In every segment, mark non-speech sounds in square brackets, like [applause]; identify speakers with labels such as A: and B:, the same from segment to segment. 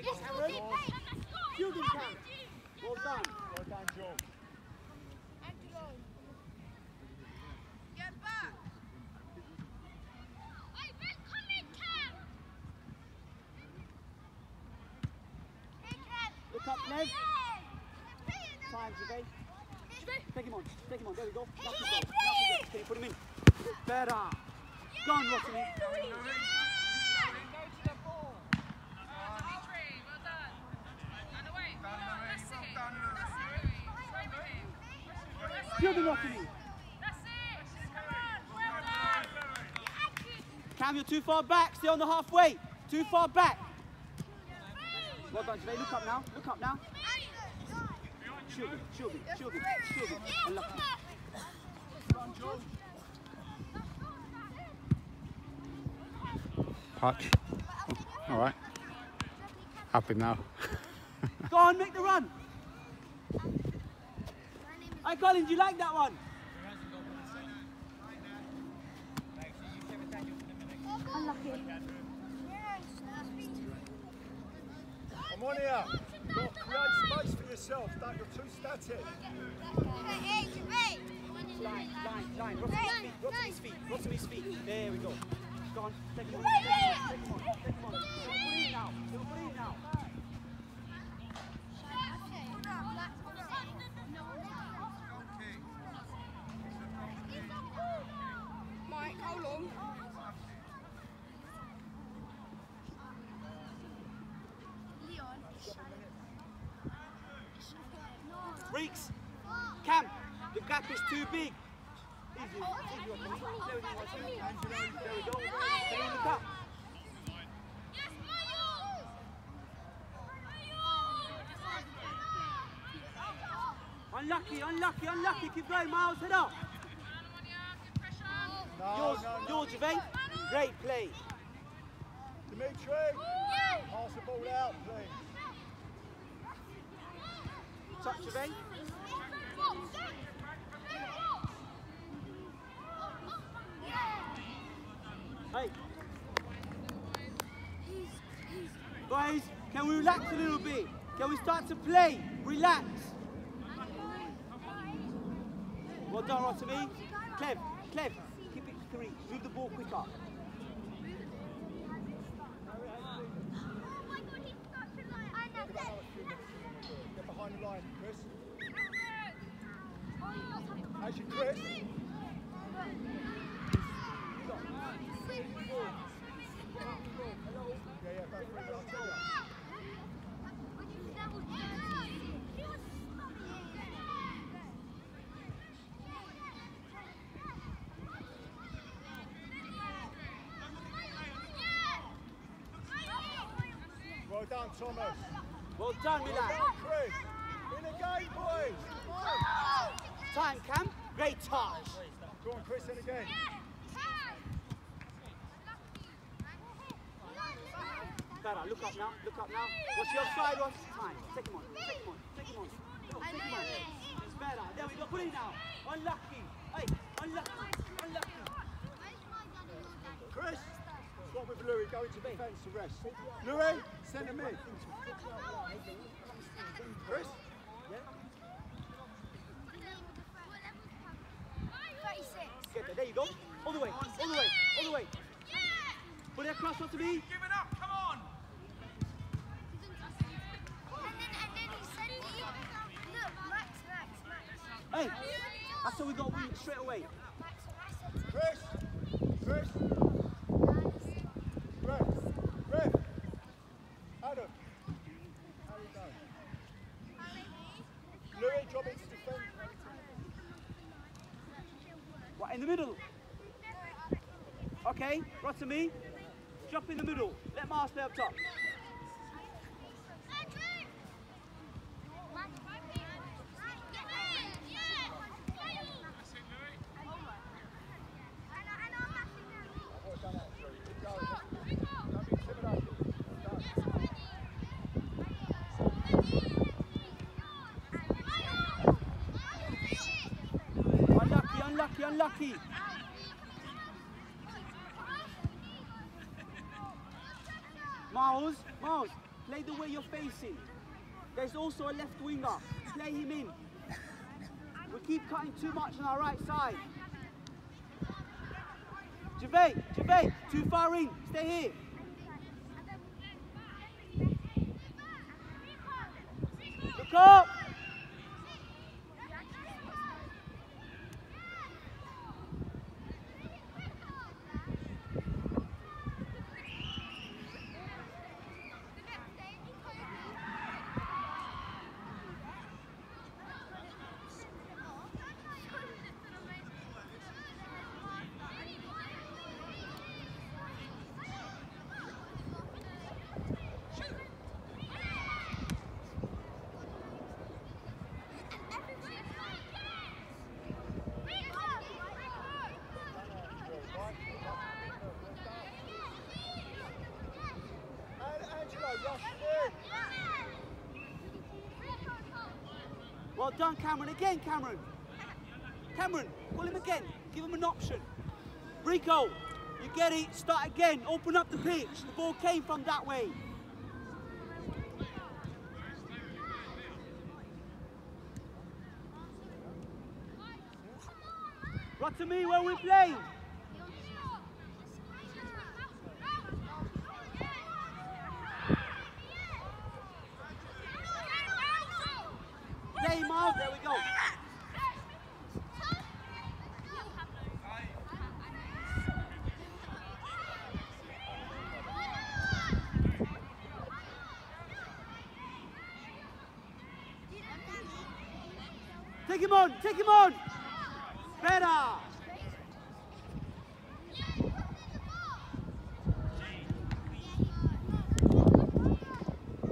A: Hey, Cameron. Shielding Cam. Well done.
B: Well done, Joe.
C: Get back.
A: Look up, Nev. Time, Gervais. Take him on. Take him on. There we go. Knock his goal. Knock his goal. Can you put him in? Better. Go on, Rotterdam. Shielding Rotterdam. Cam, you're too far back. Stay on the halfway. Too far back. Well done, Gervais. Look up now. Look up now. Shield him. Unlucky.
D: Touch. All right. Happy now. [laughs]
A: Go on, make the run. Hey, Colin, do you like that one?
B: I'm on here. Look, create space for yourself. Don't you're too static.
A: Line, line, line. Rotterdam's feet. Rotterdam's feet. Rotterdam's feet. There we go. Go on. Take him on. Take him on. Take him on. Take him on. Put it in now. Put it in now.
C: Mike, hold on.
A: Reeks. Cam, the gap is too big. Unlucky, unlucky, unlucky. Keep going, Miles. Head up.
B: No,
A: Yours,
B: no, no.
A: yours. Great play.
B: Dimitri, pass the ball out, please.
A: Hey. Guys, can we relax a little bit? Can we start to play? Relax. Well done, Rotimi. Clev, Clev, keep it three. Move the ball quicker.
B: Get behind the line, Chris. Actually, Chris. Yeah, yeah, go through, but I'll tell you. Well done, Thomas.
A: Well done,
B: Well
A: Milan.
B: done, Chris. In the game, boys.
A: Time, Cam. Great touch.
B: Go on, Chris, in again.
A: Better, look up now. Look up now. What's your side one? Time. Take him on. Take him on. Take him on. Go, take him on. It's better. There we go. Put it now. Unlucky. Hey, unlucky. Unlucky.
B: Chris, swap with Louis, go into defence to rest. Louis, send him in. Chris,
A: Get there. There you go. All the way. All the way. All the way. Put it across onto me.
E: Give it up, come on!
A: Hey, that's how we got to win straight away.
B: Chris, Chris, Chris, Chris. Adam, how you going? Louis, drop into defence.
A: In the middle? Okay, right to me. Drop in the middle. Let Mars up top. Unlucky, unlucky. Miles, Miles, Play the way you're facing. There's also a left winger. Play him in. We keep cutting too much on our right side. Gervais, Gervais, too far in. Stay here. Look up.
B: And Angelo, rush in.
A: Done, Cameron. Again, Cameron. Cameron, call him again. Give him an option. Rico, you get it. Start again. Open up the pitch. The ball came from that way. Me where we play. Play him out. There we go. Take him on. Take him on. Better.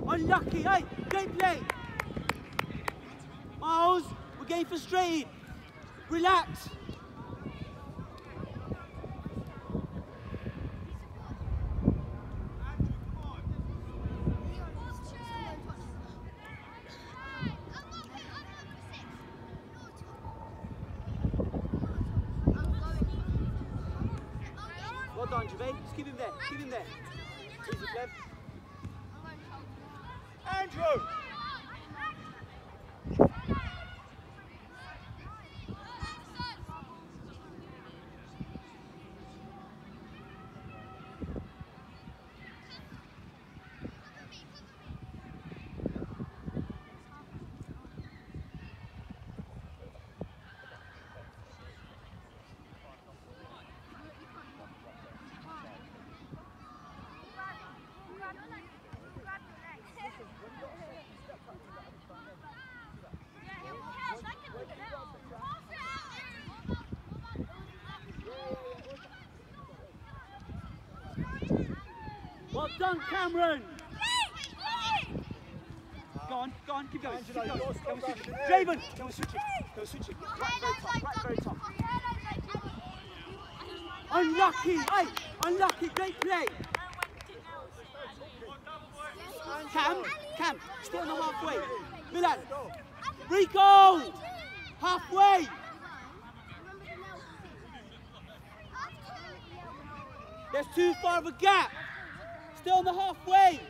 A: Unlucky. Hey, great play. Miles, we're getting frustrated. Relax. Well done, Gervais. Just keep him there. Keep him there. Easy, Clem.
B: Andrew!
A: Well done, Cameron. Go on, go on, keep going.
B: Angelo,
A: keep going. Go and switch it. Javen, go and switch it. Go and switch it. Right very top, right very top. Unlucky, hey, unlucky, great play. Cam, Cam, stay on the halfway. Milan, Rico, halfway. There's too far of a gap. Stay on the halfway.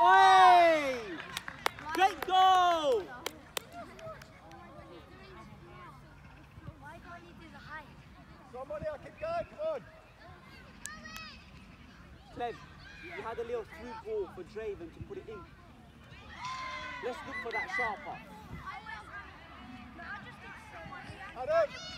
A: Hey!
B: Somebody, I keep going, come on.
A: Clem, you had a little through ball for Draven to put it in. Let's look for that sharper.
B: Adam!